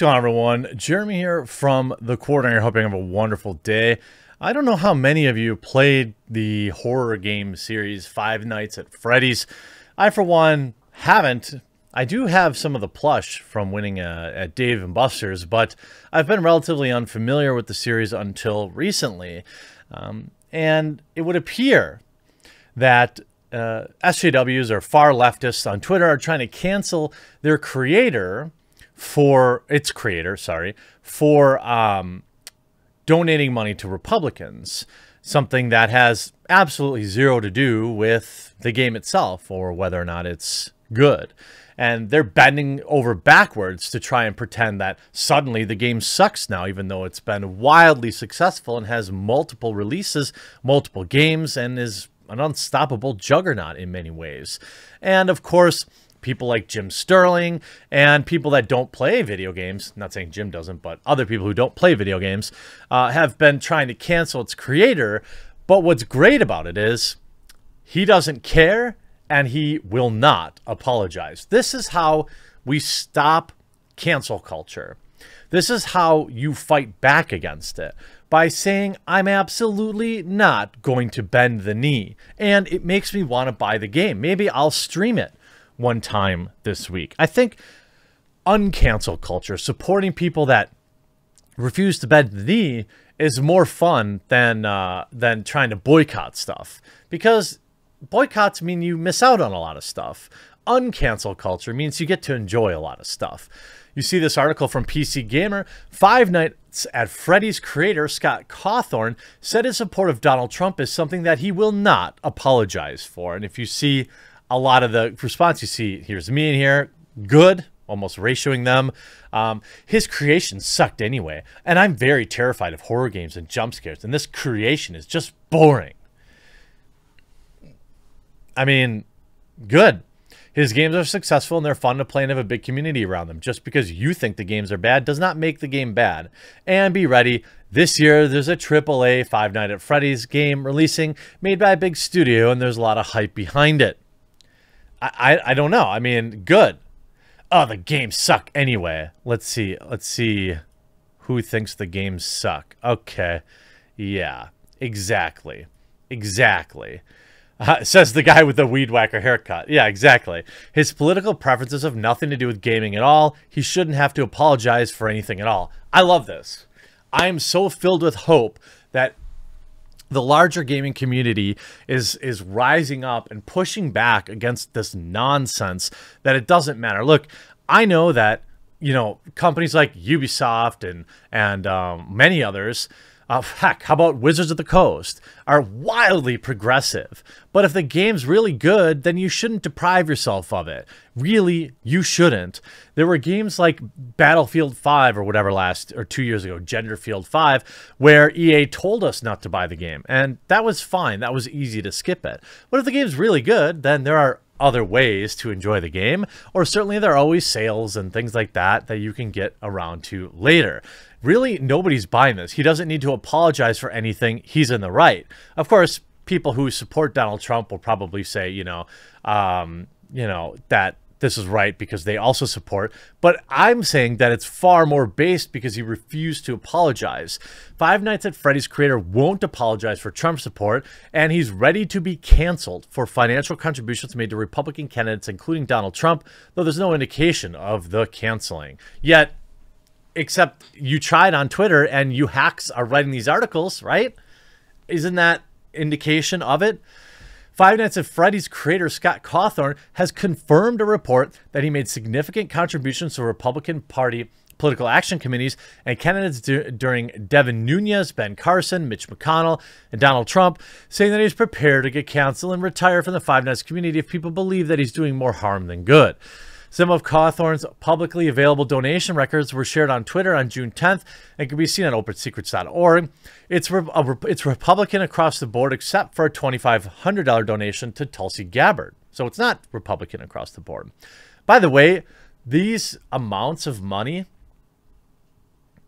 What's going on, everyone? Jeremy here from The Quartering. Hoping you have a wonderful day. I don't know how many of you played the horror game series Five Nights at Freddy's. I, for one, haven't. I do have some of the plush from winning uh, at Dave and Buster's, but I've been relatively unfamiliar with the series until recently. Um, and it would appear that uh, SJWs or far leftists on Twitter are trying to cancel their creator for its creator, sorry, for um, donating money to Republicans, something that has absolutely zero to do with the game itself or whether or not it's good. And they're bending over backwards to try and pretend that suddenly the game sucks now, even though it's been wildly successful and has multiple releases, multiple games, and is an unstoppable juggernaut in many ways. And of course, people like Jim Sterling and people that don't play video games, not saying Jim doesn't, but other people who don't play video games, uh, have been trying to cancel its creator. But what's great about it is he doesn't care and he will not apologize. This is how we stop cancel culture. This is how you fight back against it by saying, I'm absolutely not going to bend the knee. And it makes me want to buy the game. Maybe I'll stream it one time this week. I think uncancel culture, supporting people that refuse to bend the knee, is more fun than uh, than trying to boycott stuff because boycotts mean you miss out on a lot of stuff. Uncancel culture means you get to enjoy a lot of stuff. You see this article from PC Gamer. Five Nights at Freddy's creator Scott Cawthon said his support of Donald Trump is something that he will not apologize for. And if you see a lot of the response you see here's me in here good almost ratioing them um, his creation sucked anyway and i'm very terrified of horror games and jump scares and this creation is just boring i mean good his games are successful and they're fun to play and have a big community around them. Just because you think the games are bad does not make the game bad. And be ready, this year there's a AAA Five Nights at Freddy's game releasing made by a big studio and there's a lot of hype behind it. I, I, don't know. I mean, good. Oh, the games suck anyway. Let's see. Let's see who thinks the games suck. Okay. Yeah, exactly. Exactly. Uh, says the guy with the weed whacker haircut. Yeah, exactly. His political preferences have nothing to do with gaming at all. He shouldn't have to apologize for anything at all. I love this. I am so filled with hope that the larger gaming community is is rising up and pushing back against this nonsense that it doesn't matter. Look, I know that you know companies like Ubisoft and and um, many others uh, heck, how about Wizards of the Coast? Are wildly progressive. But if the game's really good, then you shouldn't deprive yourself of it. Really, you shouldn't. There were games like Battlefield 5 or whatever last, or two years ago, Genderfield 5, where EA told us not to buy the game. And that was fine. That was easy to skip it. But if the game's really good, then there are other ways to enjoy the game, or certainly there are always sales and things like that that you can get around to later really nobody's buying this. He doesn't need to apologize for anything. He's in the right. Of course, people who support Donald Trump will probably say, you know, um, you know that this is right because they also support. But I'm saying that it's far more based because he refused to apologize. Five Nights at Freddy's creator won't apologize for Trump support, and he's ready to be canceled for financial contributions made to Republican candidates, including Donald Trump, though there's no indication of the canceling. Yet, except you tried on Twitter and you hacks are writing these articles, right? Isn't that indication of it? Five Nights at Freddy's creator Scott Cawthon has confirmed a report that he made significant contributions to Republican Party political action committees and candidates during Devin Nunes, Ben Carson, Mitch McConnell, and Donald Trump, saying that he's prepared to get counsel and retire from the Five Nights community if people believe that he's doing more harm than good. Some of Cawthon's publicly available donation records were shared on Twitter on June 10th and can be seen on OpenSecrets.org. It's, re- it's Republican across the board except for a $2,500 donation to Tulsi Gabbard. So it's not Republican across the board. By the way, these amounts of money,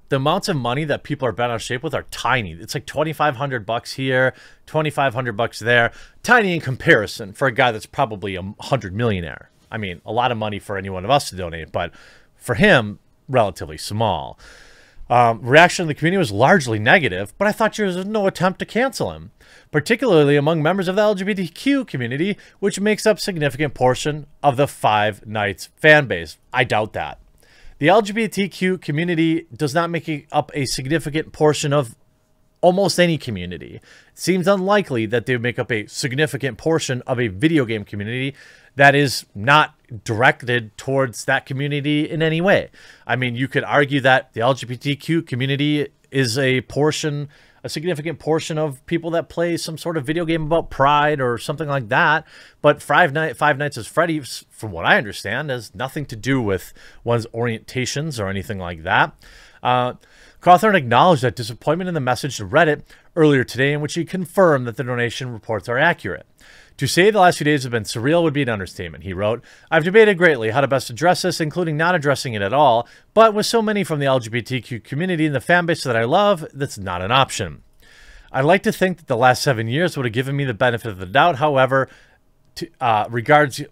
the amounts of money that people are bent out of shape with are tiny. It's like 2,500 bucks here, 2,500 bucks there. Tiny in comparison for a guy that's probably a hundred millionaire. I mean, a lot of money for any one of us to donate, but for him, relatively small. Um, reaction in the community was largely negative, but I thought there was no attempt to cancel him, particularly among members of the LGBTQ community, which makes up significant portion of the Five Nights fan base. I doubt that. The LGBTQ community does not make up a significant portion of almost any community. It seems unlikely that they would make up a significant portion of a video game community that is not directed towards that community in any way. I mean, you could argue that the LGBTQ community is a portion, a significant portion of people that play some sort of video game about pride or something like that. But Five, Night, Five Nights at Freddy's, from what I understand, has nothing to do with one's orientations or anything like that. Uh, Cawthorn acknowledged that disappointment in the message to Reddit earlier today, in which he confirmed that the donation reports are accurate. To say the last few days have been surreal would be an understatement, he wrote. I've debated greatly how to best address this, including not addressing it at all, but with so many from the LGBTQ community and the fanbase that I love, that's not an option. I'd like to think that the last seven years would have given me the benefit of the doubt. However, to, uh, regards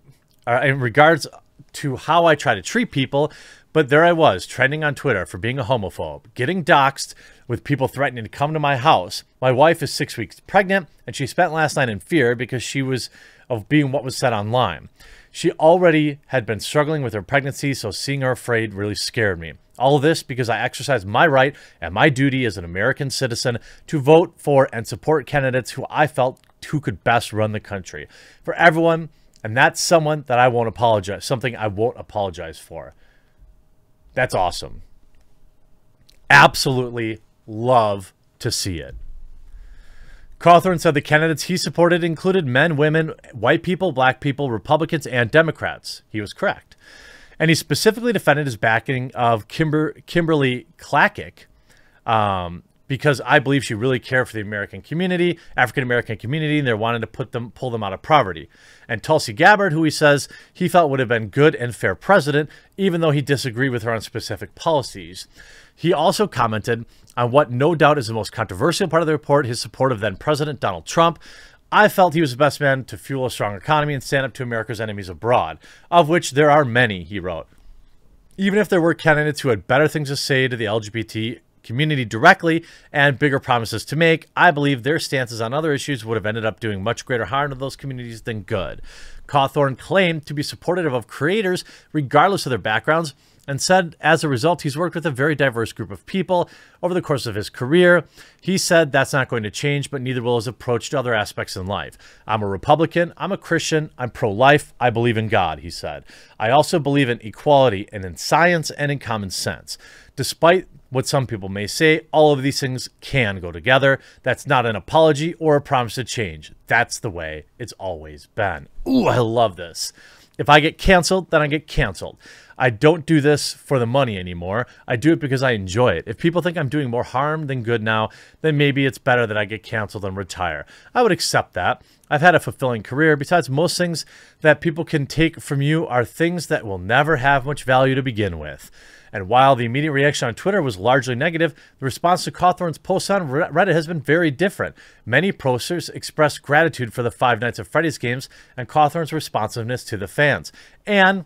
uh, in regards to how I try to treat people, but there I was, trending on Twitter for being a homophobe, getting doxxed with people threatening to come to my house. My wife is six weeks pregnant, and she spent last night in fear because she was of being what was said online. She already had been struggling with her pregnancy, so seeing her afraid really scared me. All this because I exercise my right and my duty as an American citizen to vote for and support candidates who I felt who could best run the country. For everyone, and that's someone that I won't apologize, something I won't apologize for. That's awesome. Absolutely love to see it. Cawthorn said the candidates he supported included men, women, white people, black people, Republicans, and Democrats. He was correct. And he specifically defended his backing of Kimber, Kimberly Klacik, um, because I believe she really cared for the American community, African American community, and they wanted to put them pull them out of poverty. And Tulsi Gabbard, who he says he felt would have been good and fair president, even though he disagreed with her on specific policies. He also commented on what no doubt is the most controversial part of the report, his support of then President Donald Trump. I felt he was the best man to fuel a strong economy and stand up to America's enemies abroad, of which there are many, he wrote. Even if there were candidates who had better things to say to the LGBT community directly and bigger promises to make, I believe their stances on other issues would have ended up doing much greater harm to those communities than good. Cawthorn claimed to be supportive of creators regardless of their backgrounds and said as a result he's worked with a very diverse group of people over the course of his career. He said that's not going to change, but neither will his approach to other aspects in life. I'm a Republican, I'm a Christian, I'm pro life, I believe in God, he said. I also believe in equality and in science and in common sense. Despite what some people may say, all of these things can go together. That's not an apology or a promise to change. That's the way it's always been. Ooh, I love this. If I get canceled, then I get canceled. I don't do this for the money anymore. I do it because I enjoy it. If people think I'm doing more harm than good now, then maybe it's better that I get canceled and retire. I would accept that. I've had a fulfilling career. Besides, most things that people can take from you are things that will never have much value to begin with. And while the immediate reaction on Twitter was largely negative, the response to Cawthorn's post on Reddit has been very different. Many posters expressed gratitude for the Five Nights at Freddy's games and Cawthorn's responsiveness to the fans. And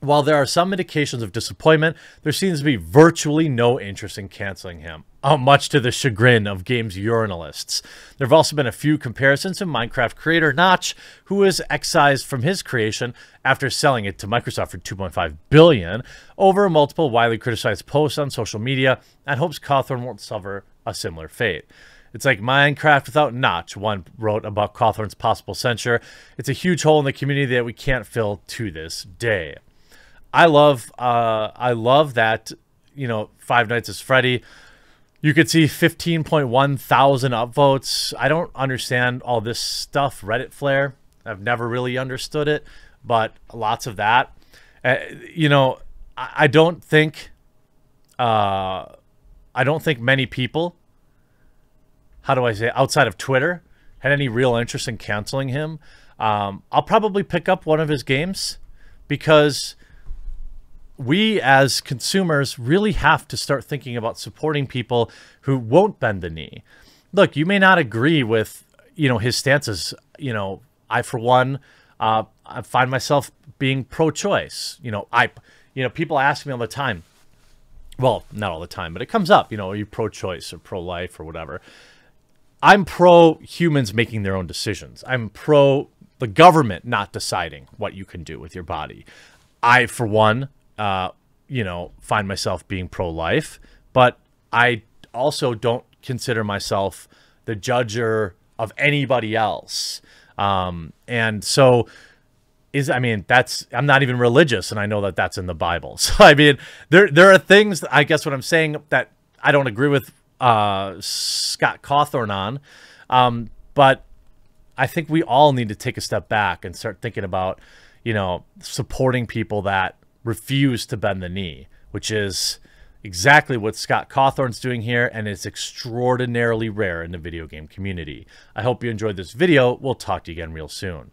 while there are some indications of disappointment, there seems to be virtually no interest in canceling him, uh, much to the chagrin of games journalists. There have also been a few comparisons to Minecraft creator Notch, who was excised from his creation after selling it to Microsoft for 2.5 billion over multiple widely criticized posts on social media, and hopes Cawthorn won't suffer a similar fate. It's like Minecraft without Notch, one wrote about Cawthorn's possible censure. It's a huge hole in the community that we can't fill to this day. I love uh, I love that you know Five Nights at Freddy. You could see 15.1 thousand upvotes. I don't understand all this stuff. Reddit flair. I've never really understood it, but lots of that. Uh, you know, I, I don't think. Uh, I don't think many people. How do I say outside of Twitter had any real interest in canceling him. Um, I'll probably pick up one of his games because we as consumers really have to start thinking about supporting people who won't bend the knee. Look, you may not agree with, you know, his stances. You know, I for one, uh, I find myself being pro-choice. You know, I, you know, people ask me all the time, well, not all the time, but it comes up, you know, are you pro choice or pro life or whatever? I'm pro humans making their own decisions. I'm pro the government not deciding what you can do with your body. I, for one, uh, you know, find myself being pro life, but I also don't consider myself the judger of anybody else. Um, and so, is I mean that's I'm not even religious and I know that that's in the Bible. So I mean there there are things that, I guess what I'm saying that I don't agree with uh, Scott Cawthorn on, um, but I think we all need to take a step back and start thinking about you know supporting people that refuse to bend the knee, which is exactly what Scott Cawthorn's doing here, and it's extraordinarily rare in the video game community. I hope you enjoyed this video. We'll talk to you again real soon.